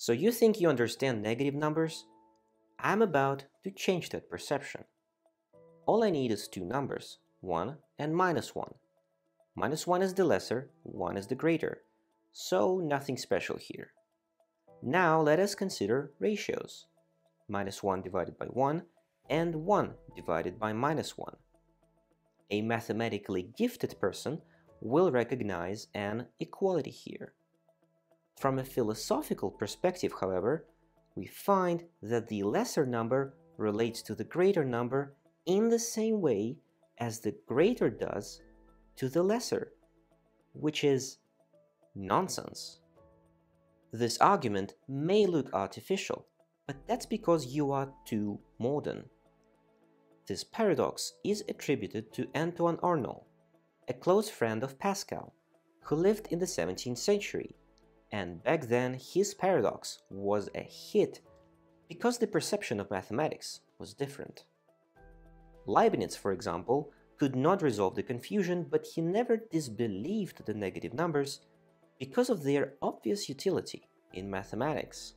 So you think you understand negative numbers? I'm about to change that perception. All I need is two numbers, 1 and minus 1. Minus 1 is the lesser, 1 is the greater, so nothing special here. Now let us consider ratios. Minus 1 divided by 1 and 1 divided by minus 1. A mathematically gifted person will recognize an equality here. From a philosophical perspective, however, we find that the lesser number relates to the greater number in the same way as the greater does to the lesser, which is nonsense. This argument may look artificial, but that's because you are too modern. This paradox is attributed to Antoine Arnauld, a close friend of Pascal, who lived in the 17th century, and back then his paradox was a hit because the perception of mathematics was different. Leibniz, for example, could not resolve the confusion, but he never disbelieved the negative numbers because of their obvious utility in mathematics.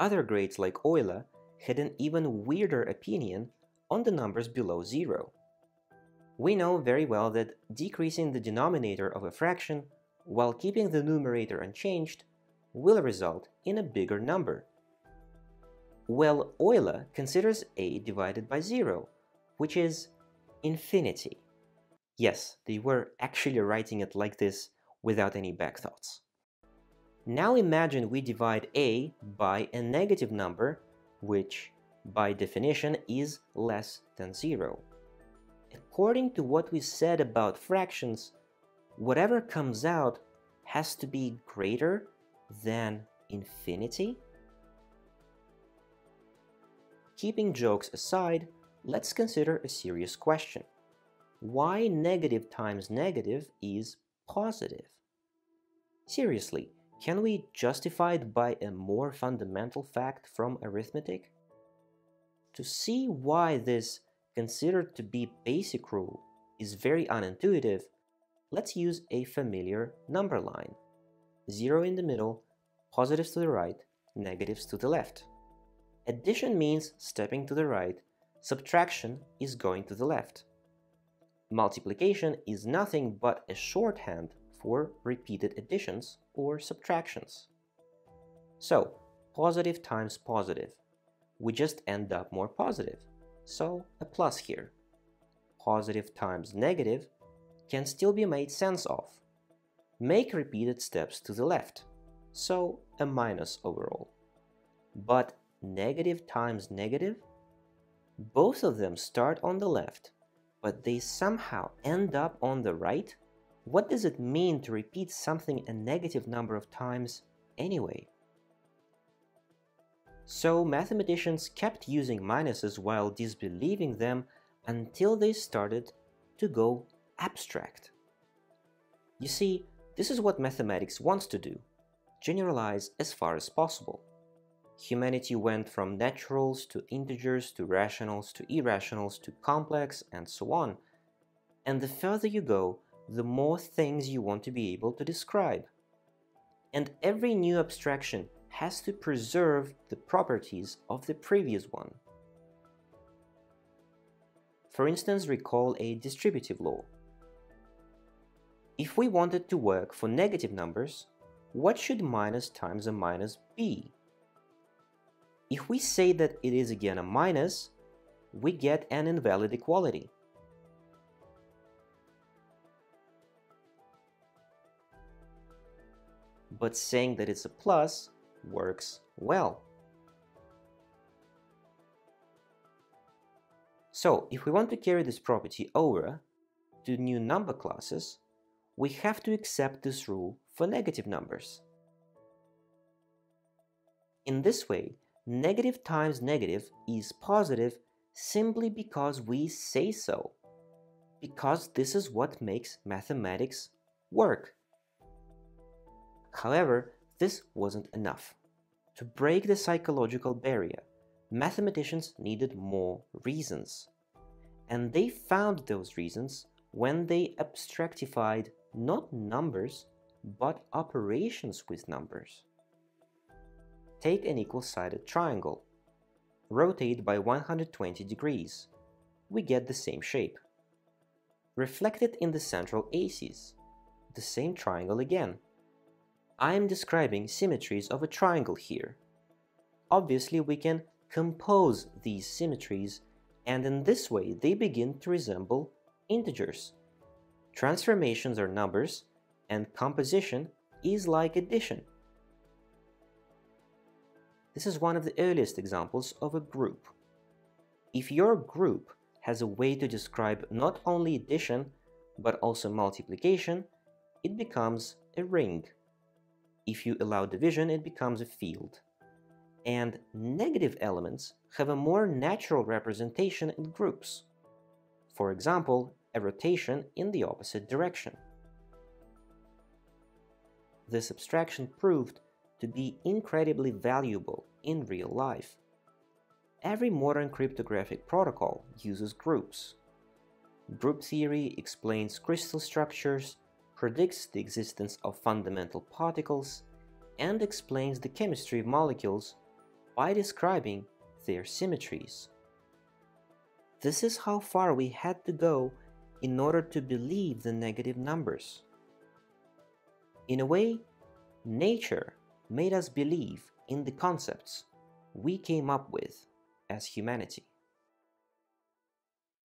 Other greats like Euler had an even weirder opinion on the numbers below zero. We know very well that decreasing the denominator of a fraction while keeping the numerator unchanged will result in a bigger number. Well, Euler considers a divided by zero, which is infinity. Yes, they were actually writing it like this without any backthoughts. Now imagine we divide a by a negative number, which by definition is less than zero. According to what we said about fractions, whatever comes out has to be greater than infinity? Keeping jokes aside, let's consider a serious question. Why negative times negative is positive? Seriously, can we justify it by a more fundamental fact from arithmetic? To see why this considered to be basic rule is very unintuitive, let's use a familiar number line. 0 in the middle, positives to the right, negatives to the left. Addition means stepping to the right, subtraction is going to the left. Multiplication is nothing but a shorthand for repeated additions or subtractions. So, positive times positive. We just end up more positive, so a plus here. Positive times negative can still be made sense of. Make repeated steps to the left, so a minus overall. But negative times negative? Both of them start on the left, but they somehow end up on the right? What does it mean to repeat something a negative number of times anyway? So mathematicians kept using minuses while disbelieving them until they started to go abstract. You see, this is what mathematics wants to do, generalize as far as possible. Humanity went from naturals to integers to rationals to irrationals to complex and so on. And the further you go, the more things you want to be able to describe. And every new abstraction has to preserve the properties of the previous one. For instance, recall a distributive law. If we wanted to work for negative numbers, what should minus times a minus be? If we say that it is again a minus, we get an invalid equality. But saying that it's a plus works well. So, if we want to carry this property over to new number classes, we have to accept this rule for negative numbers. In this way, negative times negative is positive simply because we say so, because this is what makes mathematics work. However, this wasn't enough. To break the psychological barrier, mathematicians needed more reasons. And they found those reasons when they abstractified not numbers, but operations with numbers. Take an equal-sided triangle. Rotate by 120 degrees. We get the same shape. Reflect it in the central axes. The same triangle again. I am describing symmetries of a triangle here. Obviously, we can compose these symmetries and in this way they begin to resemble integers. Transformations are numbers and composition is like addition. This is one of the earliest examples of a group. If your group has a way to describe not only addition but also multiplication, it becomes a ring. If you allow division, it becomes a field. And negative elements have a more natural representation in groups. For example, a rotation in the opposite direction. This abstraction proved to be incredibly valuable in real life. Every modern cryptographic protocol uses groups. Group theory explains crystal structures, predicts the existence of fundamental particles, and explains the chemistry of molecules by describing their symmetries. This is how far we had to go in order to believe the negative numbers. In a way, nature made us believe in the concepts we came up with as humanity.